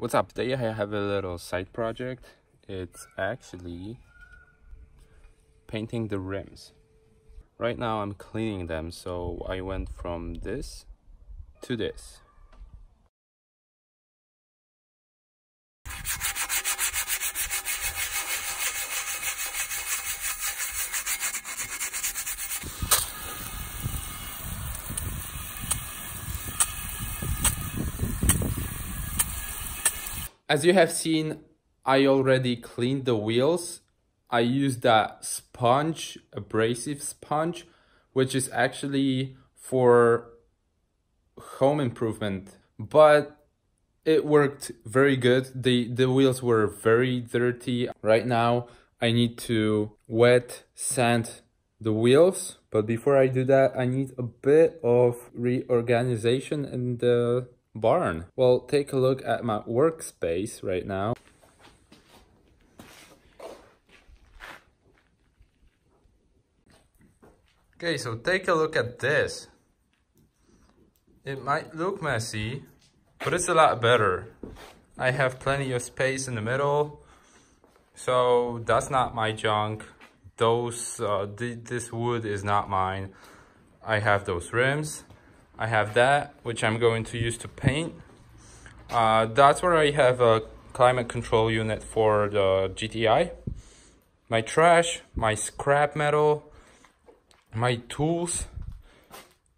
What's up? Today I have a little side project. It's actually painting the rims. Right now I'm cleaning them, so I went from this to this. As you have seen, I already cleaned the wheels. I used a sponge, abrasive sponge, which is actually for home improvement, but it worked very good. The, the wheels were very dirty. Right now, I need to wet sand the wheels, but before I do that, I need a bit of reorganization in the uh, barn. Well, take a look at my workspace right now. Okay, so take a look at this. It might look messy, but it's a lot better. I have plenty of space in the middle, so that's not my junk. Those, uh, th this wood is not mine. I have those rims. I have that, which I'm going to use to paint. Uh, that's where I have a climate control unit for the GTI. My trash, my scrap metal, my tools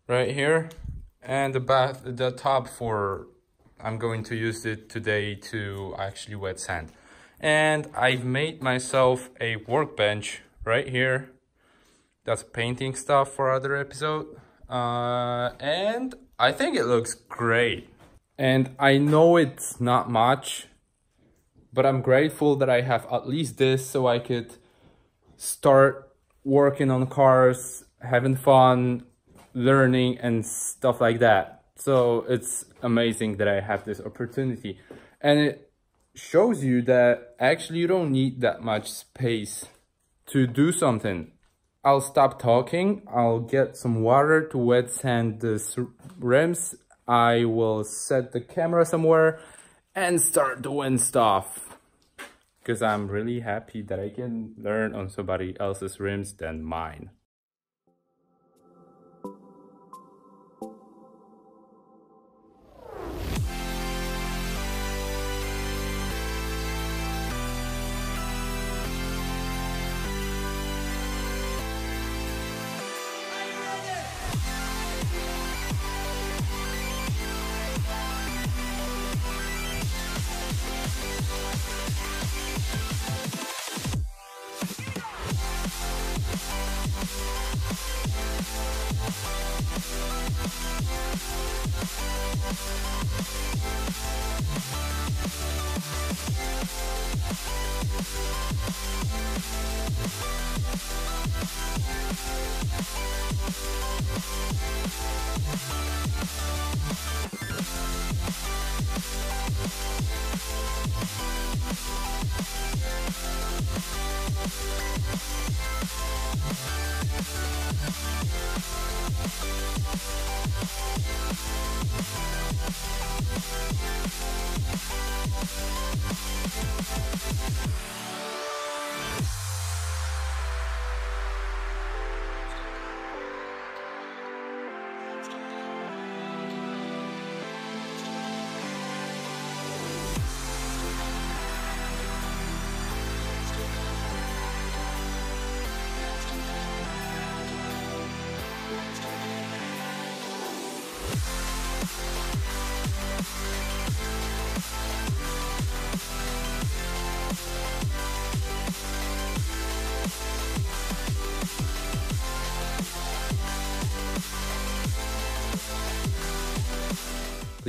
right here, and the bath, the tub for, I'm going to use it today to actually wet sand. And I've made myself a workbench right here. That's painting stuff for other episode. Uh, and I think it looks great. And I know it's not much, but I'm grateful that I have at least this so I could start working on cars, having fun, learning and stuff like that. So it's amazing that I have this opportunity. And it shows you that actually you don't need that much space to do something. I'll stop talking. I'll get some water to wet sand the rims. I will set the camera somewhere and start doing stuff. Because I'm really happy that I can learn on somebody else's rims than mine. Thank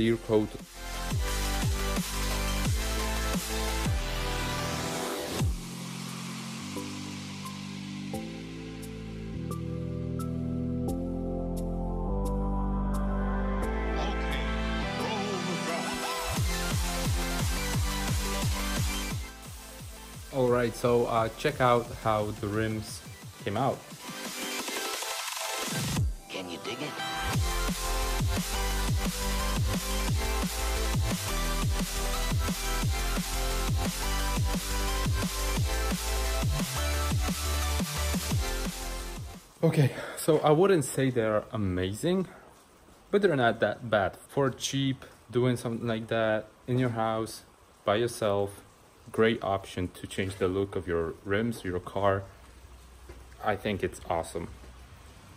clear All right, so uh, check out how the rims came out. Can you dig it? Okay, so I wouldn't say they're amazing, but they're not that bad. For cheap, doing something like that in your house, by yourself, great option to change the look of your rims, your car. I think it's awesome.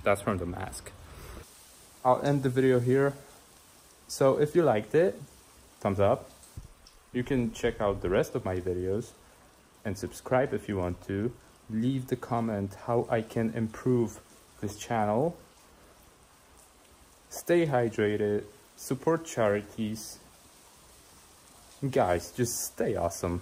That's from the mask. I'll end the video here. So if you liked it, thumbs up. You can check out the rest of my videos and subscribe if you want to. Leave the comment how I can improve this channel. Stay hydrated, support charities. Guys, just stay awesome.